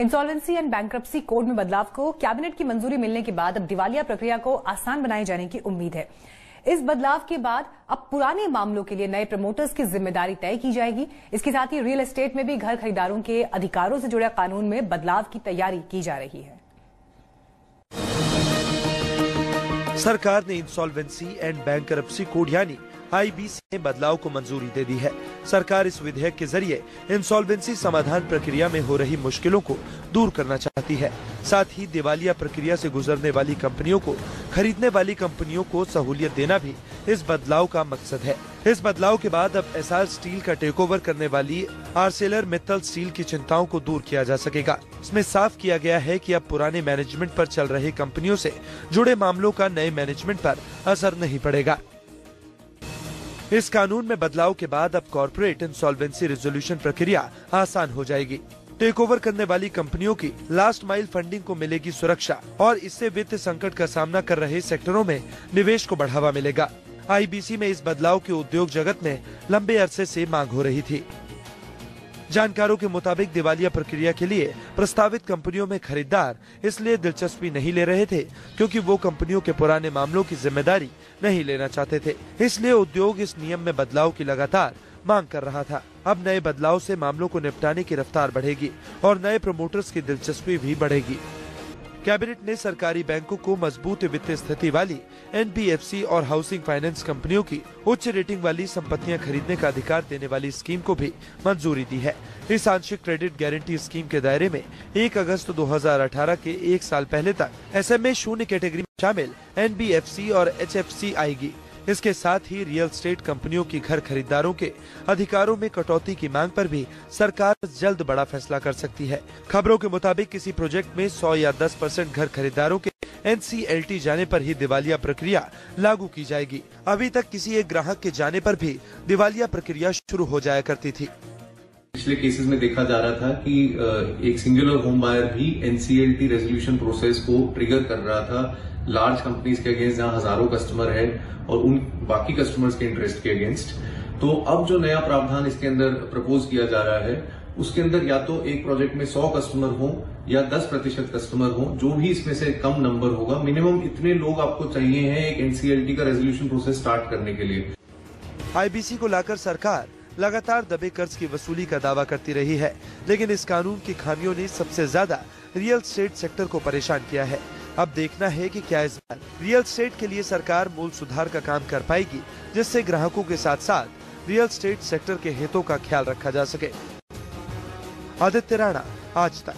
Insolvency and bankruptcy code में बदलाव को कैबिनेट की मंजूरी मिलने के बाद अब दिवालिया प्रक्रिया को आसान बनाए जाने की उम्मीद है। इस बदलाव के बाद अब पुराने मामलों के लिए नए प्रमोटर्स की ज़िम्मेदारी तय की जाएगी। इसके साथ ही रियल एस्टेट में भी घर खरीदारों के अधिकारों से जुड़े कानून में बदलाव की तैयारी की जा रही है। सरकार ने इंसॉल्वेंसी एंड बैंक कोड यानी आईबीसी ने बदलाव को मंजूरी दे दी है। सरकार इस विधेयक के ज़रिए इंसॉल्वेंसी समाधान प्रक्रिया में हो रही मुश्किलों को दूर करना चाहती है। साथ ही दिवालिया प्रक्रिया से गुजरने वाली कंपनियों को, खरीदने वाली कंपनियों को सहूलियत देना भी इस बदलाव का मकसद है। इस बदलाव के बाद अब एसआर स्टील का टेकओवर करने वाली आरसेलर मित्तल स्टील की चिंताओं को दूर किया जा सकेगा। इसमें साफ़ किया गया है कि अब पुराने मैनेजमेंट पर चल रहे कंपनियों से जुड़े मामलों का नए मैनेजमेंट पर असर नहीं पड़ेगा। इस कानून में बदलाव के बाद अब कॉरपोरेट इंसॉल्वेंसी रेजोल्यूशन प्रक्रिया आसान हो जाएगी। टेक ओवर करने वाली कंपनियों की लास्ट माइल फंडिंग को मिलेगी सुरक्षा और इससे वित्त संकट का सामना कर रहे सेक्टरों में निवेश को बढ़ावा मिलेगा। आईबीसी में इस बदलाव के उद्योग जगत में लंबे अरसे से मांग हो रही थी। जानकारों के मुताबिक दिवालिया प्रक्रिया के लिए प्रस्तावित कंपनियों में खरीदार इसलिए दिलचस्पी नहीं ले रहे थे, क्योंकि वो कंपनियों के पुराने मामलों की ज़िम्मेदारी नहीं लेना चाहते थे। इसलिए उद्योग इस नियम में बदलाव की लगातार मांग कर रहा था। अब नए बदलाव से मामलों को निपटाने की रफ्तार बढ़ेगी और नए प्रमोटर्स की दिलचस्पी भी बढ़ेगी। कैबिनेट ने सरकारी बैंकों को मज़बूत वित्तीय स्थिति वाली एनबीएफसी और हाउसिंग फाइनेंस कंपनियों की उच्च रेटिंग वाली संपत्तियाँ खरीदने का अधिकार देने वाली स्कीम को भी मंजूरी दी है। इस आंशिक क्रेडिट गारंटी स्कीम के दायरे में 1 अगस्त 2018 के एक साल पहले तक एसएमए शून्य कैटेगरी में शामिल एनबीएफसी और एचएफसी आएगी। इसके साथ ही रियल स्टेट कंपनियों की घर खरीदारों के अधिकारों में कटौती की मांग पर भी सरकार जल्द बड़ा फैसला कर सकती है। खबरों के मुताबिक किसी प्रोजेक्ट में 100 या 10 परसेंट घर खरीदारों के एनसीएलटी जाने पर ही दिवालिया प्रक्रिया लागू की जाएगी। अभी तक किसी एक ग्राहक के जाने पर भी दिवालिया प्रक्रिया शुरू हो जाया करती थी। पिछले केसेस में देखा जा रहा था कि एक सिंगुलर होम बायर भी एनसीएलटी रेजोल्यूशन प्रोसेस को ट्रिगर कर रहा था। लार्ज कंपनीज़ के अगेंस्ट जहाँ हज़ारों कस्टमर है और उन बाकी कस्टमर्स के इंटरेस्ट के अगेंस्ट तो अब जो नया प्रावधान इसके अंदर प्रपोज किया जा रहा है, उसके अंदर या तो एक प्रोजेक्ट में 100 कस्टमर हो या 10 प्रतिशत कस्टमर हो, जो भी इसमें से कम नंबर होगा मिनिमम इतने लोग आपको चाहिए हैं एक एनसीएलटी का रेजोल्यूशन प्रोसेस स्टार्ट करने के लिए। आईबीसी को लाकर सरकार लगातार दबे कर्ज की वसूली का दावा करती रही है, लेकिन इस कानून की खामियों ने सबसे ज़्यादा रियल स्टेट सेक्टर को परेशान किया है। अब देखना है कि क्या इस बार रियल स्टेट के लिए सरकार मूल सुधार का काम कर पाएगी, जिससे ग्राहकों के साथ साथ रियल स्टेट सेक्टर के हितों का ख्याल रखा जा सके। आदित्य राणा, आज तक।